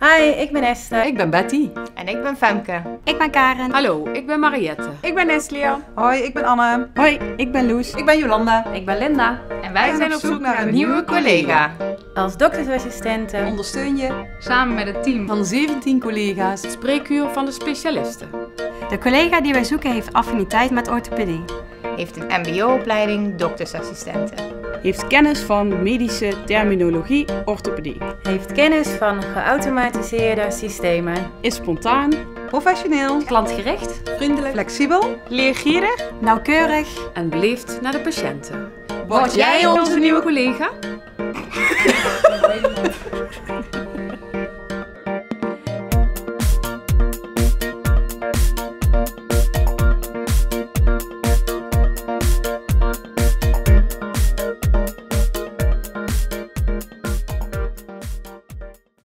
Hi, ik ben Esther. Ik ben Betty. En ik ben Femke. Ik ben Karen. Hallo, ik ben Mariette. Ik ben Neslia. Hoi, ik ben Anne. Hoi, ik ben Loes. Ik ben Jolanda. Ik ben Linda. En wij zijn op zoek naar een nieuwe collega. Als doktersassistenten Ondersteun je Samen met het team van Van 17 collega's. het spreekuur van de specialisten. De collega die wij zoeken heeft affiniteit met orthopedie. Heeft een mbo-opleiding doktersassistenten. Heeft kennis van medische terminologie orthopedie. heeft kennis van geautomatiseerde systemen. Is spontaan. professioneel, Klantgericht vriendelijk, flexibel. Leergierig. Nauwkeurig. en beleefd naar de patiënten. Word jij onze nieuwe collega?